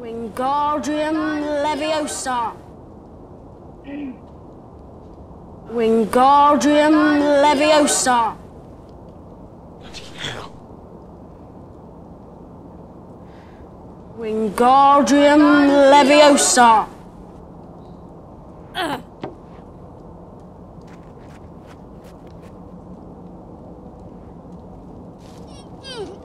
Wingardium Leviosa. Wingardium Leviosa. Wingardium Leviosa. Mm.